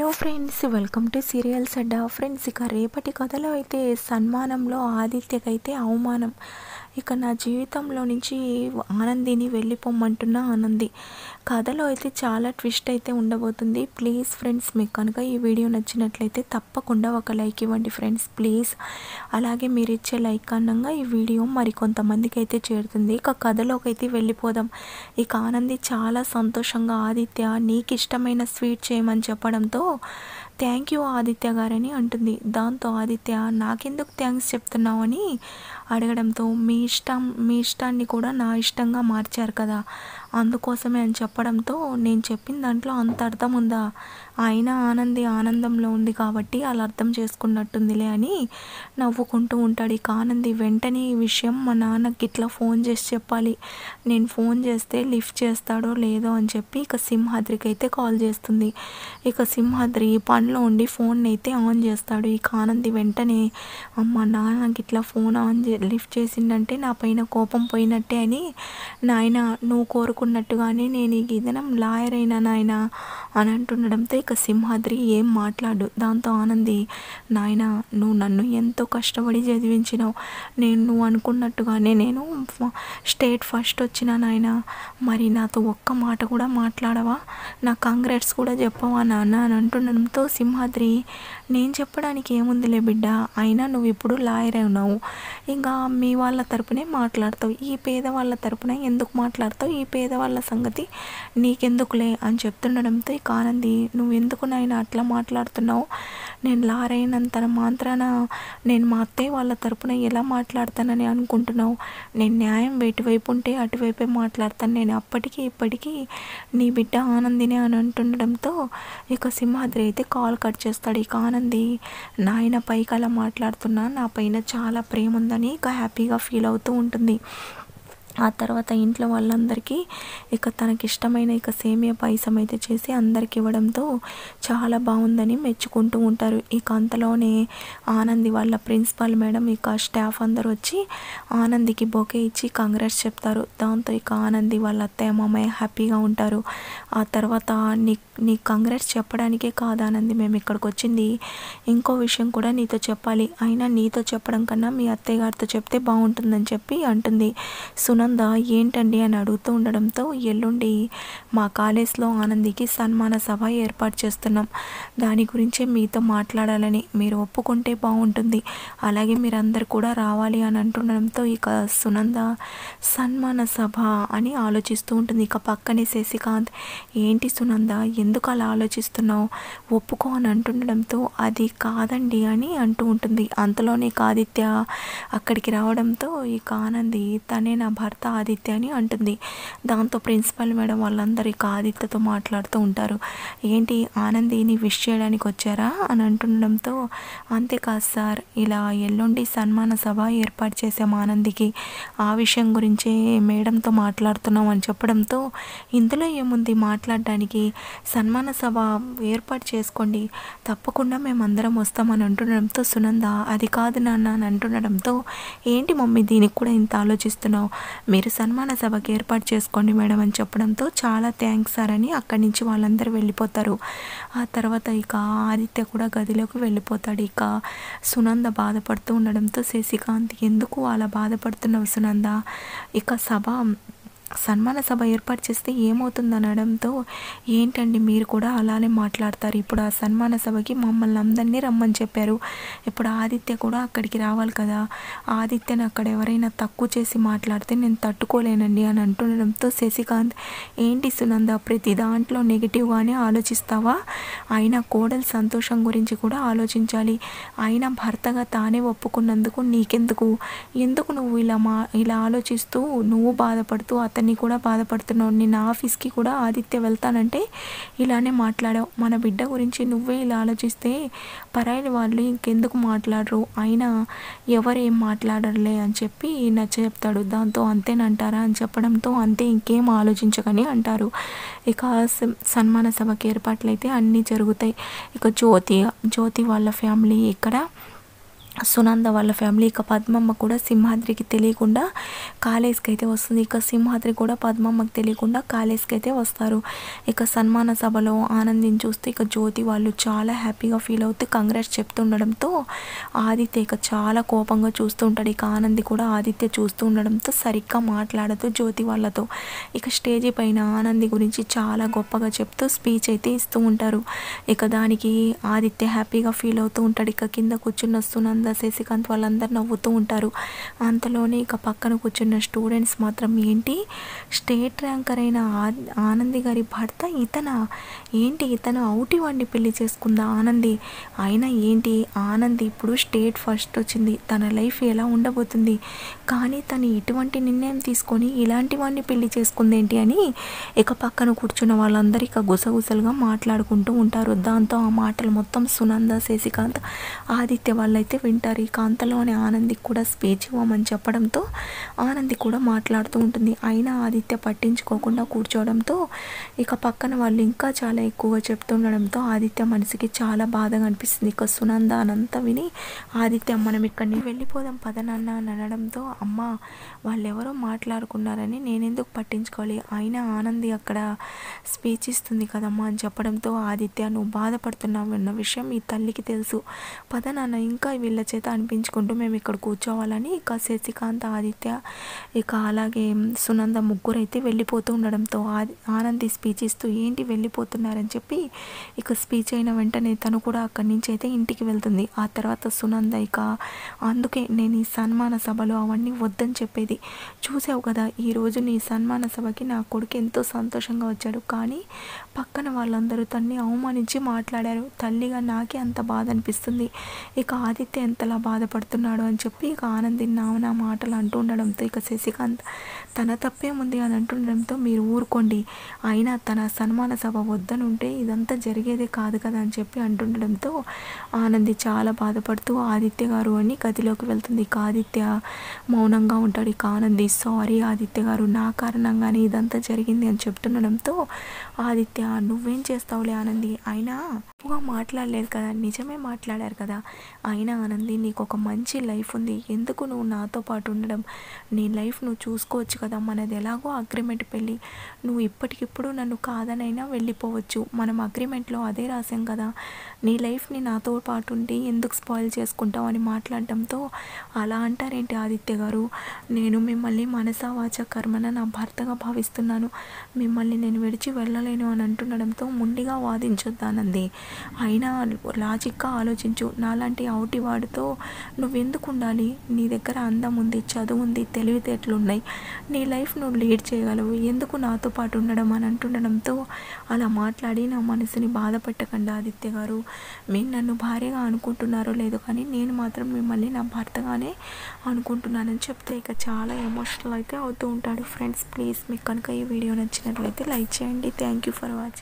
Hello friends welcome to serials Adda friends ఇక రేపటి కథలో అయితే సన్మానంలో ఆదిత్యకైతే అవమానం. ఇక నా జీవితంలో నుంచి ఆనందిని వెళ్ళిపోమ్మంటున్న ఆనంది. కథలో అయితే చాలా ట్విస్ట్ అయితే ఉండబోతుంది. ప్లీజ్ ఫ్రెండ్స్ మీకు కనుక ఈ వీడియో నచ్చినట్లయితే తప్పకుండా ఒక లైక్ ఇవ్వండి ఫ్రెండ్స్ ప్లీజ్. అలాగే మీరు ఇచ్చే లైక్ కారణంగా ఈ వీడియో మరి కొంతమందికి అయితే చేరుతుంది. ఇక కథలోకి అయితే వెళ్ళిపోదాం. ఇక ఆనంది చాలా సంతోషంగా ఆదిత్య నీకు ఇష్టమైన స్వీట్ చేయమని చెప్పడంతో థ్యాంక్ యూ ఆదిత్య గారని అంటుంది. దాంతో ఆదిత్య నాకెందుకు థ్యాంక్స్ చెప్తున్నావు అని అడగడంతో మీ ఇష్టం మీ ఇష్టాన్ని కూడా నా ఇష్టంగా మార్చారు కదా. అందుకోసమే అని చెప్పడంతో నేను చెప్పిన దాంట్లో అంత అర్థం ఉందా? ఆయన ఆనంది ఆనందంలో ఉంది కాబట్టి అలా అర్థం చేసుకున్నట్టుందిలే అని నవ్వుకుంటూ ఉంటాడు. ఇక ఆనంది వెంటనే ఈ విషయం మా నాన్నకి ఇట్లా ఫోన్ చేసి చెప్పాలి. నేను ఫోన్ చేస్తే లిఫ్ట్ చేస్తాడో లేదో అని చెప్పి ఇక సింహాద్రికి అయితే కాల్ చేస్తుంది. ఇక సింహాద్రి పనిలో ఉండి ఫోన్ అయితే ఆన్ చేస్తాడు. ఇక ఆనంది వెంటనే అమ్మ నాన్నకి ఇట్లా ఫోన్ ఆన్ చే లిఫ్ట్ చేసిందంటే నా పైన కోపం పోయినట్టే అని నాయన నువ్వు కోరుకు అనుకున్నట్టుగానే నేను ఈ గిదనం లాయర్ అయినా నాయన అని అంటుండడంతో ఇక సింహాద్రి ఏం మాట్లాడు? దాంతో ఆనంది నాయన నువ్వు నన్ను ఎంతో కష్టపడి చదివించినావు. నేను నువ్వు అనుకున్నట్టుగానే నేను స్టేట్ ఫస్ట్ వచ్చిన నాయన. మరి నాతో ఒక్క మాట కూడా మాట్లాడవా? నా కాంగ్రెట్స్ కూడా చెప్పవా నాన్న అని అంటుండడంతో సింహాద్రి నేను చెప్పడానికి ఏముందిలే బిడ్డ? అయినా నువ్వు ఇప్పుడు లాయర్ అయి ఉన్నావు ఇంకా మీ వాళ్ళ తరపునే మాట్లాడతావు. ఈ పేదవాళ్ళ తరపున ఎందుకు మాట్లాడతావు? ఈ పేదవాళ్ళ సంగతి నీకెందుకులే అని చెప్తుండడంతో ఇక ఆనంది నువ్వు ఎందుకు నాయన అట్లా మాట్లాడుతున్నావు? నేను లాయర్ అయినంత మాత్రాన నేను మా అత్తయ్య వాళ్ళ తరపున ఎలా మాట్లాడతానని అనుకుంటున్నావు? నేను న్యాయం వేటివైపు ఉంటే అటువైపే మాట్లాడతాను. నేను అప్పటికీ ఇప్పటికీ నీ బిడ్డ ఆనందినే అని అంటుండడంతో ఇక సింహాద్రి అయితే కాల్ కట్ చేస్తాడు. ఇక ఆనంది నాయన పైకి అలా మాట్లాడుతున్నా నా పైన చాలా ప్రేమ ఉందని ఇక హ్యాపీగా ఫీల్ అవుతూ ఉంటుంది. ఆ తర్వాత ఇంట్లో వాళ్ళందరికీ ఇక తనకి ఇష్టమైన ఇక సేమియా పాయసం అయితే చేసి అందరికి ఇవ్వడంతో చాలా బాగుందని మెచ్చుకుంటూ ఉంటారు. ఇక అంతలోనే ఆనంది వాళ్ళ ప్రిన్సిపాల్ మేడం ఇక స్టాఫ్ అందరూ వచ్చి ఆనందికి బొకే ఇచ్చి కాంగ్రెస్ చెప్తారు. దాంతో ఇక ఆనంది వాళ్ళ అత్తయ్య మామయ్య హ్యాపీగా ఉంటారు. ఆ తర్వాత నీ నీ కాంగ్రెస్ చెప్పడానికే కాదు ఆనంది మేము ఇక్కడికి వచ్చింది. ఇంకో విషయం కూడా నీతో చెప్పాలి. అయినా నీతో చెప్పడం కన్నా మీ అత్తయ్య గారితో చెప్తే బాగుంటుందని చెప్పి అంటుంది. సునంద ఏంటండి? అని అడుగుతూ ఉండడంతో ఎల్లుండి మా కాలేజ్లో ఆనందికి సన్మాన సభ ఏర్పాటు చేస్తున్నాం. దాని గురించే మీతో మాట్లాడాలని. మీరు ఒప్పుకుంటే బాగుంటుంది అలాగే మీరందరు కూడా రావాలి అని అంటుండడంతో ఇక సునంద సన్మాన సభ అని ఆలోచిస్తూ ఉంటుంది. ఇక పక్కనే శశికాంత్ ఏంటి సునంద? ఎందుకు అలా ఆలోచిస్తున్నావు? ఒప్పుకో అని అంటుండడంతో అది కాదండి అని అంటూ ఉంటుంది. అంతలోనే కాదిత్య అక్కడికి రావడంతో ఇక ఆనంది తనే నా భర్త ఆదిత్య అని అంటుంది. దాంతో ప్రిన్సిపల్ మేడం వాళ్ళందరూ ఇక ఆదిత్యతో మాట్లాడుతూ ఉంటారు. ఏంటి ఆనందిని విష్ చేయడానికి వచ్చారా? అని అంటుండడంతో అంతేకాదు సార్ ఇలా ఎల్లుండి సన్మాన సభ ఏర్పాటు చేసాం ఆనందికి. ఆ విషయం గురించే మేడంతో మాట్లాడుతున్నాం అని చెప్పడంతో ఇందులో ఏముంది? మాట్లాడడానికి సన్మాన సభ ఏర్పాటు చేసుకోండి. తప్పకుండా మేము అందరం వస్తామని అంటుండడంతో సునంద అది కాదు నాన్న అని అంటుండడంతో ఏంటి మమ్మీ దీనికి కూడా ఇంత ఆలోచిస్తున్నావు? మీరు సన్మాన సభకి ఏర్పాటు చేసుకోండి మేడం అని చెప్పడంతో చాలా థ్యాంక్స్ సార్ అని అక్కడి నుంచి వాళ్ళందరూ వెళ్ళిపోతారు. ఆ తర్వాత ఇక ఆదిత్య కూడా గదిలోకి వెళ్ళిపోతాడు. ఇక సునంద బాధపడుతూ ఉండడంతో శశికాంత్ ఎందుకు అలా బాధపడుతున్నావు సునంద? ఇక సభ సన్మాన సభ ఏర్పాటు చేస్తే ఏమవుతుంది అనడంతో ఏంటండి మీరు కూడా అలానే మాట్లాడతారు. ఇప్పుడు ఆ సన్మాన సభకి మమ్మల్ని అందరినీ రమ్మని చెప్పారు. ఇప్పుడు ఆదిత్య కూడా అక్కడికి రావాలి కదా. ఆదిత్యని అక్కడ ఎవరైనా తక్కువ చేసి మాట్లాడితే నేను తట్టుకోలేనండి అని అంటుండడంతో శశికాంత్ ఏంటి సునంద ప్రతి దాంట్లో నెగిటివ్గానే ఆలోచిస్తావా? అయినా కోడలు సంతోషం గురించి కూడా ఆలోచించాలి. అయినా భర్తగా తానే ఒప్పుకున్నందుకు నీకెందుకు? ఎందుకు నువ్వు ఇలా మా ఇలా ఆలోచిస్తూ నువ్వు బాధపడుతూ అతను అతన్ని కూడా బాధపడుతున్నావు. నిన్న ఆఫీస్కి కూడా ఆదిత్య వెళ్తానంటే ఇలానే మాట్లాడావు. మన బిడ్డ గురించి నువ్వే ఇలా ఆలోచిస్తే పరాయి వాళ్ళు ఇంకెందుకు మాట్లాడరు? అయినా ఎవరేం మాట్లాడరులే అని చెప్పి నచ్చ చెప్తాడు. దాంతో అంతేనంటారా అని చెప్పడంతో అంతే ఇంకేం ఆలోచించకని అంటారు. ఇక సన్మాన సభకి ఏర్పాట్లు అయితే అన్నీ జరుగుతాయి. ఇక జ్యోతి జ్యోతి వాళ్ళ ఫ్యామిలీ ఇక్కడ సునంద వాళ్ళ ఫ్యామిలీ ఇక పద్మమ్మ కూడా సింహాద్రికి తెలియకుండా కాలేజ్కి అయితే వస్తుంది. ఇక సింహాద్రి కూడా పద్మమ్మకి తెలియకుండా కాలేజ్కి అయితే వస్తారు. ఇక సన్మాన సభలో ఆనందిని చూస్తే ఇక జ్యోతి వాళ్ళు చాలా హ్యాపీగా ఫీల్ అవుతూ కంగ్రాట్స్ చెప్తుండడంతో ఆదిత్య ఇక చాలా కోపంగా చూస్తూ ఉంటాడు ఇక ఆనంది కూడా ఆదిత్య చూస్తూ ఉండడంతో సరిగ్గా మాట్లాడదు జ్యోతి వాళ్ళతో. ఇక స్టేజీ పైన ఆనంది గురించి చాలా గొప్పగా చెప్తూ స్పీచ్ అయితే ఇస్తూ ఉంటారు. ఇక దానికి ఆదిత్య హ్యాపీగా ఫీల్ అవుతూ ఉంటాడు. ఇక కింద కూర్చున్న సునంద శశికాంత్ వాళ్ళందరూ నవ్వుతూ ఉంటారు. అంతలోనే ఇక పక్కన కూర్చున్న స్టూడెంట్స్ మాత్రం ఏంటి? స్టేట్ ర్యాంకర్ అయిన ఆనంది గారి భర్త ఇతన? ఏంటి ఇతను అవుటి వాడిని పెళ్ళి చేసుకుందా ఆనంది? అయినా ఏంటి? ఆనంది ఇప్పుడు స్టేట్ ఫస్ట్ వచ్చింది. తన లైఫ్ ఎలా ఉండబోతుంది? కానీ తను ఇటువంటి నిర్ణయం తీసుకొని ఇలాంటి వాడిని పెళ్ళి చేసుకుందేంటి అని ఇక పక్కన కూర్చున్న వాళ్ళందరూ ఇక గుసగుసలుగా మాట్లాడుకుంటూ ఉంటారు. దాంతో ఆ మాటలు మొత్తం సునంద శశికాంత్ ఆదిత్య వాళ్ళైతే వింటారు. ఇక అంతలోనే ఆనందికి కూడా స్పీచ్ ఇవ్వమని చెప్పడంతో ఆనంది కూడా మాట్లాడుతూ ఉంటుంది. అయినా ఆదిత్య పట్టించుకోకుండా కూర్చోవడంతో ఇక పక్కన వాళ్ళు ఇంకా చాలా ఎక్కువగా చెప్తుండడంతో ఆదిత్య మనసుకి చాలా బాధగా అనిపిస్తుంది. ఇక సునంద అనంతా విని ఆదిత్య మనం ఇక్కడిని వెళ్ళిపోదాం పద నాన్న అని అనడంతో అమ్మ వాళ్ళెవరో మాట్లాడుకున్నారని నేనెందుకు పట్టించుకోవాలి? అయినా ఆనంది అక్కడ స్పీచ్ ఇస్తుంది కదమ్మా అని చెప్పడంతో ఆదిత్య నువ్వు బాధపడుతున్నావు అన్న విషయం ఈ తల్లికి తెలుసు. పద నాన్న ఇంకా వీళ్ళ చేత అనిపించుకుంటూ మేము ఇక్కడ కూర్చోవాలని ఇక శశికాంత్ ఆదిత్య ఇక అలాగే సునంద ముగ్గురు అయితే వెళ్ళిపోతూ ఉండడంతో ఆది ఆనంది స్పీచ్ ఇస్తూ ఏంటి వెళ్ళిపోతున్నారని చెప్పి ఇక స్పీచ్ అయిన వెంటనే తను కూడా అక్కడి నుంచి అయితే ఇంటికి వెళ్తుంది. ఆ తర్వాత సునంద ఇక అందుకే నేను ఈ సన్మాన సభలు అవన్నీ వద్దని చెప్పేది. చూసావు కదా ఈరోజు నీ సన్మాన సభకి నా కొడుకు ఎంతో సంతోషంగా వచ్చాడు. కానీ పక్కన వాళ్ళందరూ తన్ని అవమానించి మాట్లాడారు. తల్లిగా నాకే అంత బాధ అనిపిస్తుంది. ఇక ఆదిత్య ఎంతలా బాధపడుతున్నాడు అని చెప్పి ఇక ఆనంది నా మాటలు అంటూ ఉండడంతో ఇక శశికాంత్ తన తప్పేముంది అని అంటుండడంతో మీరు ఊరుకోండి. అయినా తన సన్మాన సభ వద్దనుంటే ఇదంతా జరిగేదే కాదు కదా అని చెప్పి అంటుండడంతో ఆనంది చాలా బాధపడుతూ ఆదిత్య గారు అని గదిలోకి వెళ్తుంది. ఇక ఆదిత్య మౌనంగా ఉంటాడు. ఇక ఆనంది సారీ ఆదిత్య గారు నా కారణంగానే ఇదంతా జరిగింది అని చెప్తుండడంతో ఆదిత్య నువ్వేం చేస్తావులే ఆనంది? అయినా తప్పుగా మాట్లాడలేదు కదా నిజమే మాట్లాడారు కదా. అయినా ఆనంది నీకు ఒక మంచి లైఫ్ ఉంది. ఎందుకు నువ్వు నాతో పాటు ఉండడం? నీ లైఫ్ నువ్వు చూసుకోవచ్చు కదా. మనది ఎలాగో అగ్రిమెంట్ పెళ్ళి. నువ్వు ఇప్పటికిప్పుడు నన్ను కాదనైనా వెళ్ళిపోవచ్చు. మనం అగ్రిమెంట్లో అదే రాసాం కదా. నీ లైఫ్ని నాతో పాటు ఉండి ఎందుకు స్పాయిల్ చేసుకుంటావు అని మాట్లాడడంతో అలా అంటారేంటి ఆదిత్య గారు? నేను మిమ్మల్ని మనసావాచ కర్మన నా భర్తగా భావిస్తున్నాను. మిమ్మల్ని నేను విడిచి వెళ్ళలేను అని అంటుండడంతో ముండిగా వాదించొద్దానంది అయినా లాజిక్గా ఆలోచించు. నాలాంటి అవుటి వాడితో నువ్వెందుకు ఉండాలి? నీ దగ్గర అందం ఉంది చదువు ఉంది తెలివితేటలు ఉన్నాయి. నీ లైఫ్ నువ్వు లీడ్ చేయగలవు. ఎందుకు నాతో పాటు ఉండడం అని అంటుండడంతో అలా మాట్లాడి నా మనసుని బాధపెట్టకండి ఆదిత్య గారు. మీరు నన్ను భార్యగా అనుకుంటున్నారో లేదో కానీ నేను మాత్రం మిమ్మల్ని నా భర్తగానే అనుకుంటున్నానని చెప్తే ఇక చాలా ఎమోషనల్ అయితే అవుతూ ఉంటాడు. ఫ్రెండ్స్ ప్లీజ్ మీకు కనుక ఈ వీడియో నచ్చినట్లయితే లైక్ చేయండి. Thank you for watching.